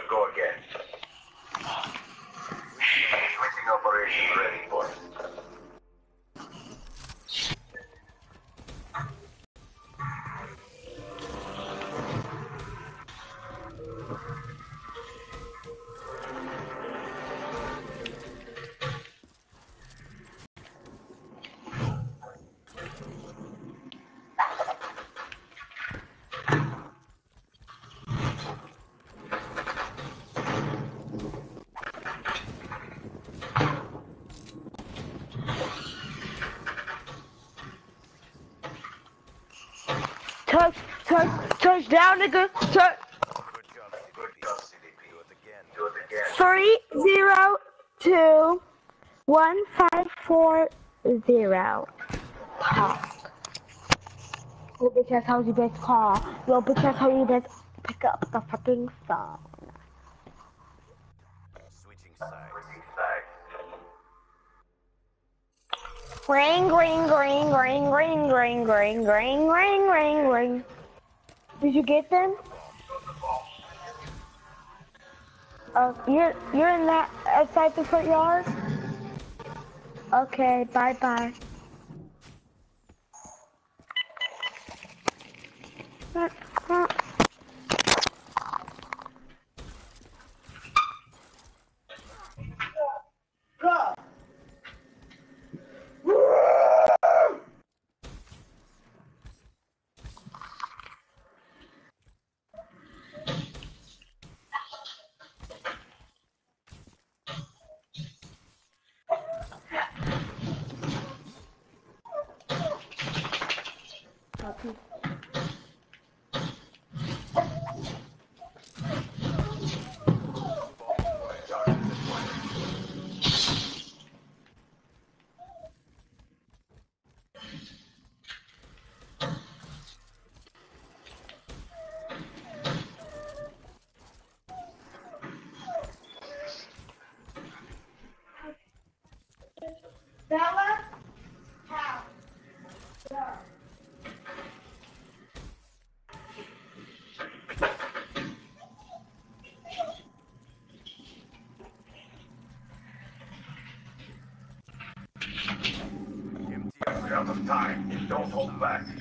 and go again. Switching operation ready, boys. Do it again. Three zero two one five four zero. Talk. Little bitch, that's how you best call. Little bitch, that's how you best pick up the fucking phone. Switching sides. Ring, ring, ring, ring, ring, ring, ring, ring, ring, ring, ring. Did you get them? Uh, you're you're in that outside the front yard. Okay, bye bye. Bella? How? Empty We're out of time. Don't hold back.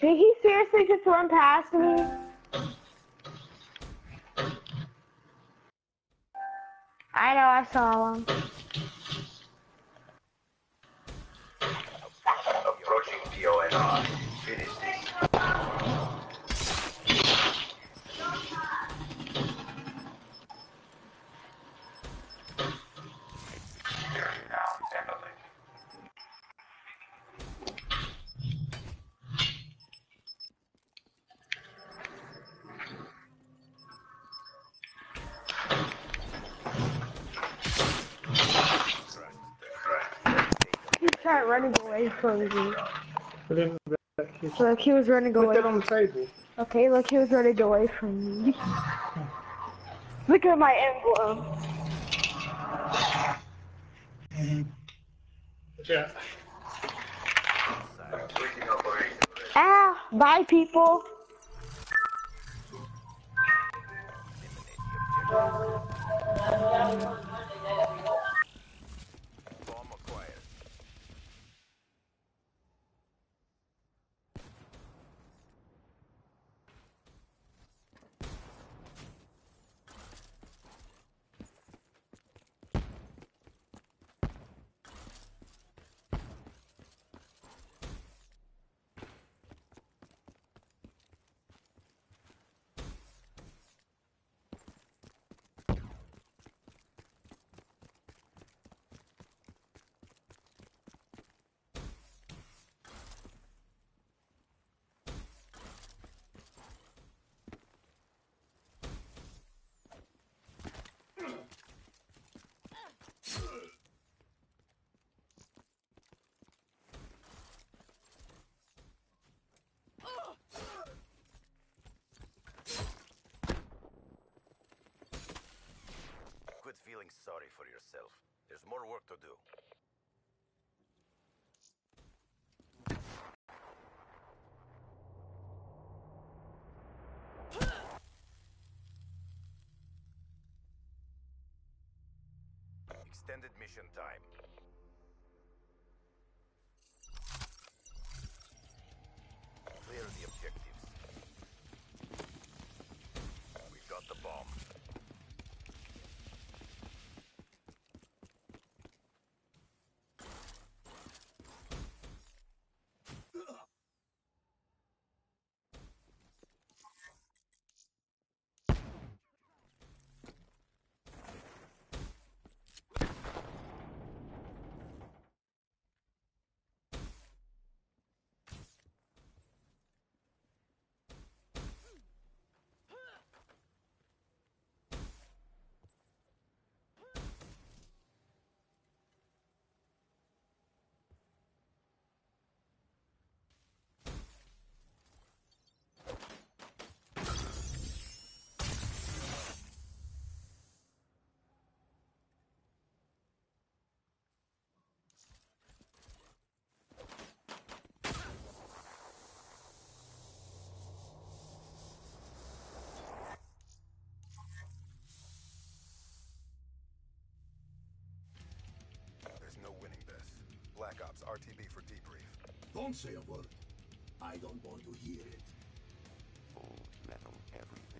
Did he seriously just run past me? I know, I saw him. Running away from me. Put it back. Keep- Look, he was running Put away. that on the table. Okay, look, he was running away from me. Look at my emblem. Yeah. Switching operation. Ah, bye, people. Bomb Quit feeling sorry for yourself. There's more work to do. Extended mission time. Clear the objectives. We got the bomb. There's no winning this. Black Ops RTB for debrief. Don't say a word. I don't want to hear it. Full metal everything.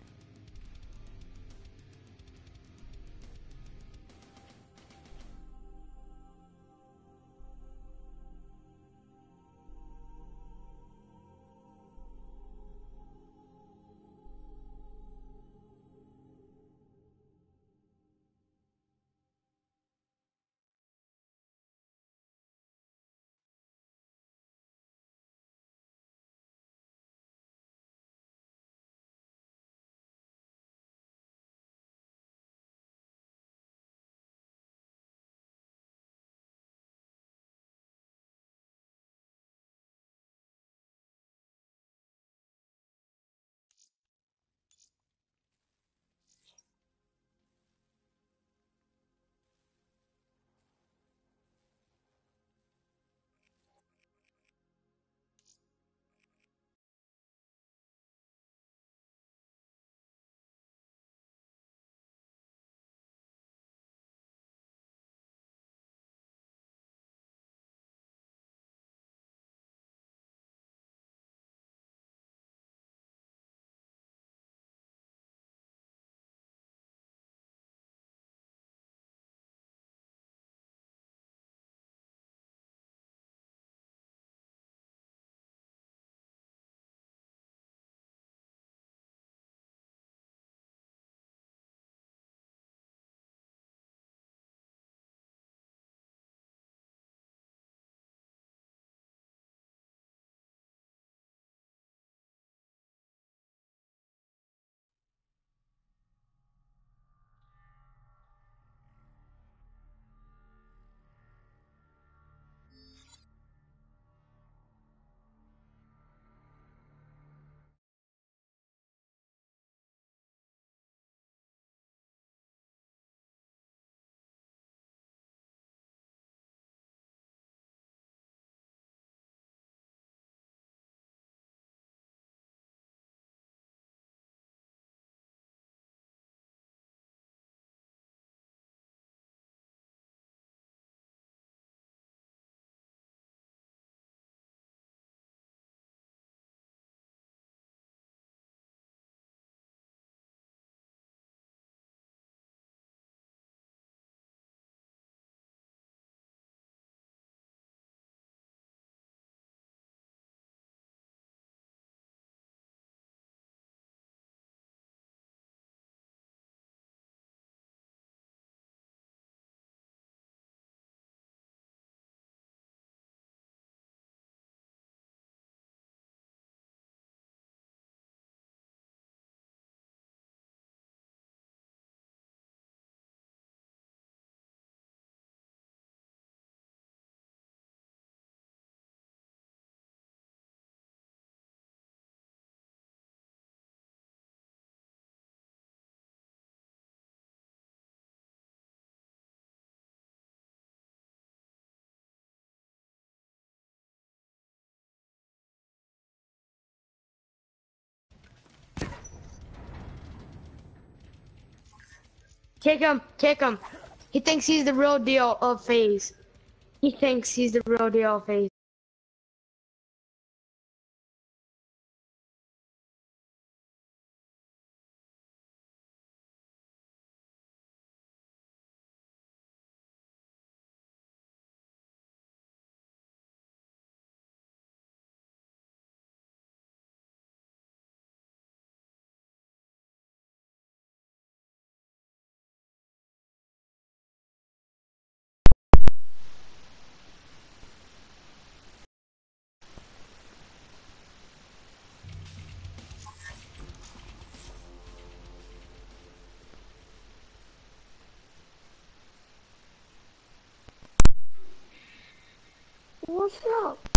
Kick him, kick him. He thinks he's the real deal of phase. He thinks he's the real deal of phase. What's up?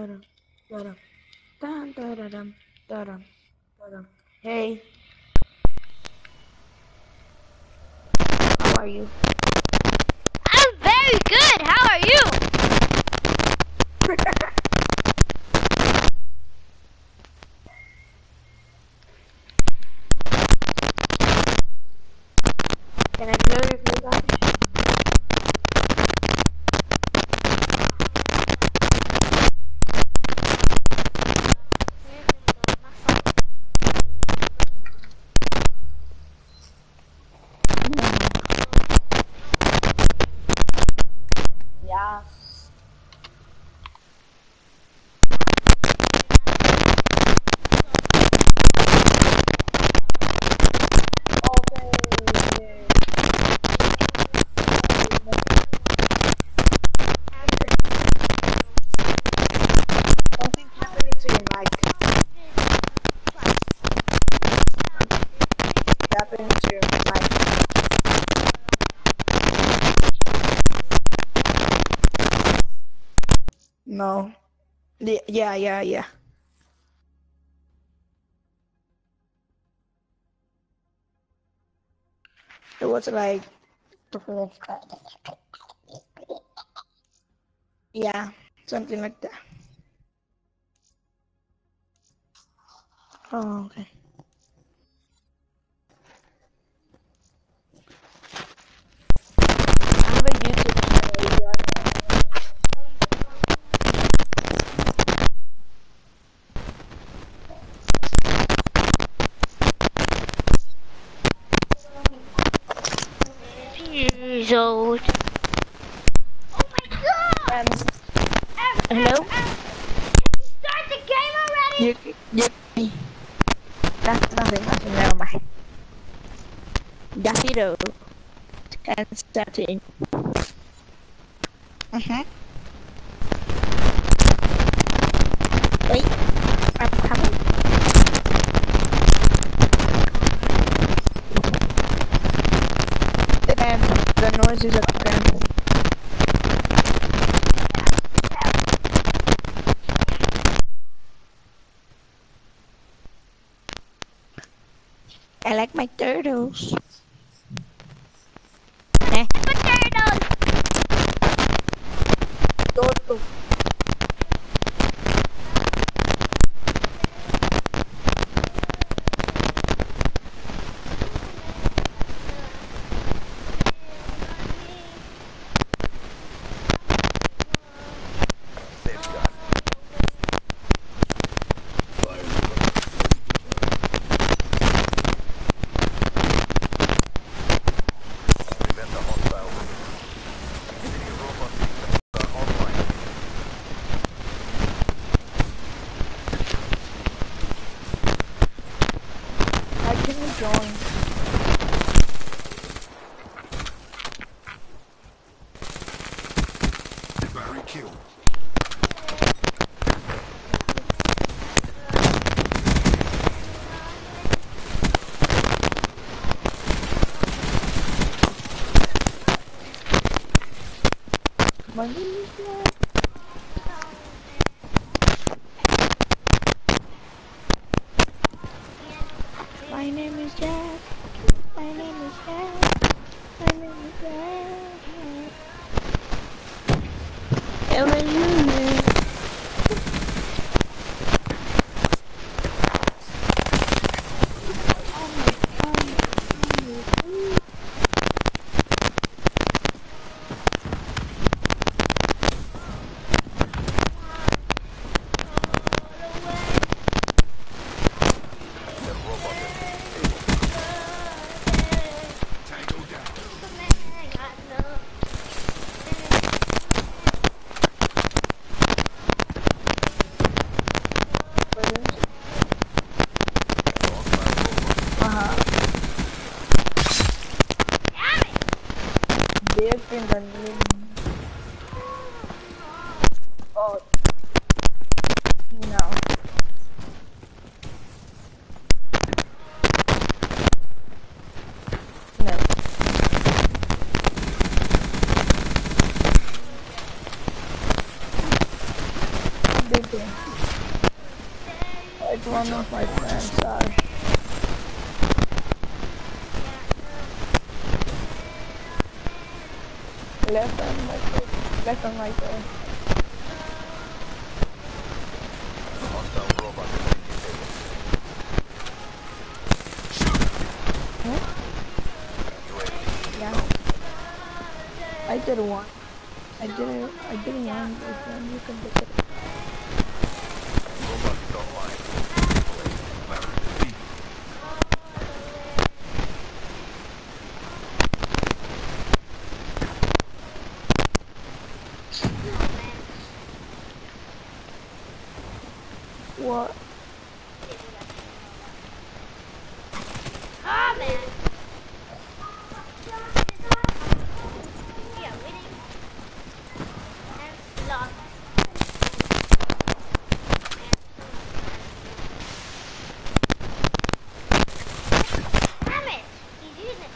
Da-dum, da-dum, dun, da-da-dum, da-dum, da-dum. Hey. How are you? I'm very good. How are you? Yeah, yeah, yeah. It was like yeah, something like that. Oh, okay. I have a YouTube channel. you wanna- Years old. Oh my god! Um, Hello? Start the game already? you, you, that's nothing, nothing, never mind. Dafido. And starting. Mm-hmm. Wait, I'm coming. I like my turtles. Yeah. I did one. I did it. I did one. You can look it. Robot online. Barry defeated. What? Ah, man. Yeah, winning. And lost. Damn it! He's using it.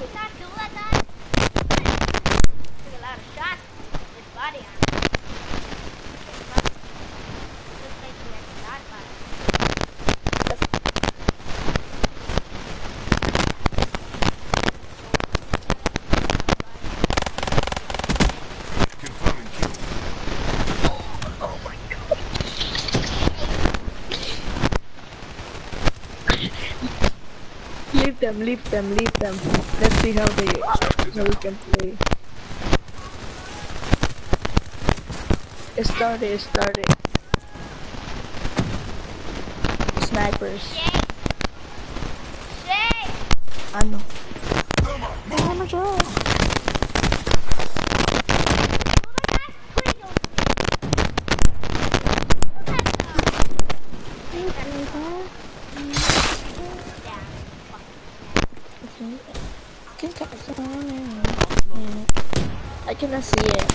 He's not cool that time. Took a lot of shots with body armor. Looks like he has shot body. Confirming kill. Leave them, leave them, leave them. Let's see how they how we can play. It started, it started. Snipers. Shay! Shay! I know. Come on, move. Oh my god. See it.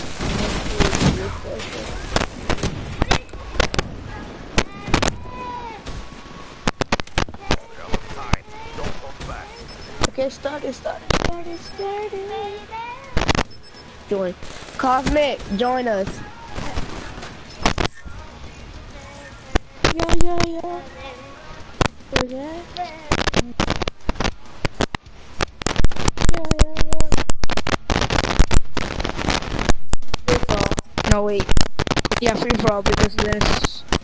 Okay, start it, start it, start it, start it. Join. Cosmic, join us. Yeah, yeah, yeah. That? Yeah, yeah, yeah. Free for all. No, wait. Yeah, free for all because empty.